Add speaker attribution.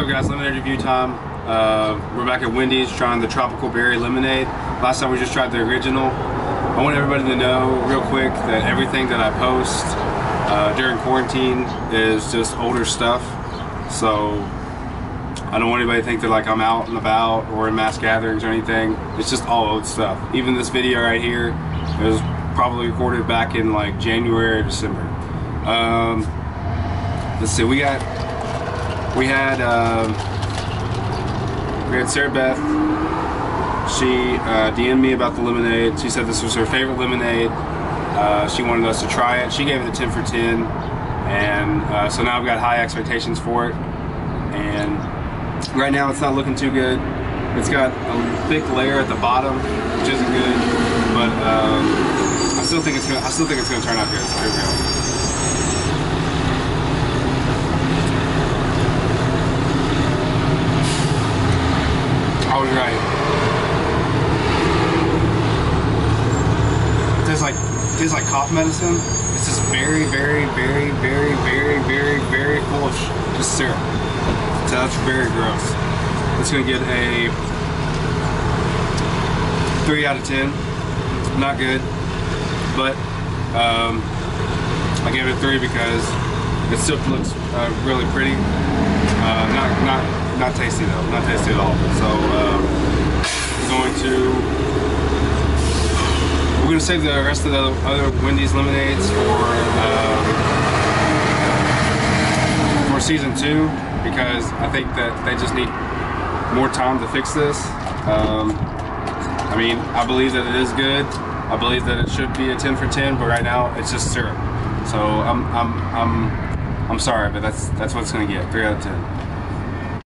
Speaker 1: up guys, lemonade review time. Uh, we're back at Wendy's trying the tropical berry lemonade. Last time we just tried the original. I want everybody to know real quick that everything that I post uh, during quarantine is just older stuff. So I don't want anybody to think that like I'm out and about or in mass gatherings or anything. It's just all old stuff. Even this video right here was probably recorded back in like January or December. Um, let's see, we got we had uh, we had Sarah Beth. She uh, DM'd me about the lemonade. She said this was her favorite lemonade. Uh, she wanted us to try it. She gave it a 10 for 10, and uh, so now I've got high expectations for it. And right now it's not looking too good. It's got a thick layer at the bottom, which isn't good, but um, I still think it's gonna. I still think it's gonna turn out good. So here we go. I was right. It tastes like it tastes like cough medicine. It's just very, very, very, very, very, very, very full of just syrup. So that's very gross. It's gonna get a three out of ten. Not good, but um, I gave it three because it still looks uh, really pretty. Uh, not not not tasty though. Not tasty at all. So um, going to gonna save the rest of the other Wendy's lemonades for um, for season two because I think that they just need more time to fix this. Um, I mean, I believe that it is good. I believe that it should be a 10 for 10, but right now it's just syrup. So I'm I'm I'm I'm sorry, but that's that's what it's gonna get. Three out of ten.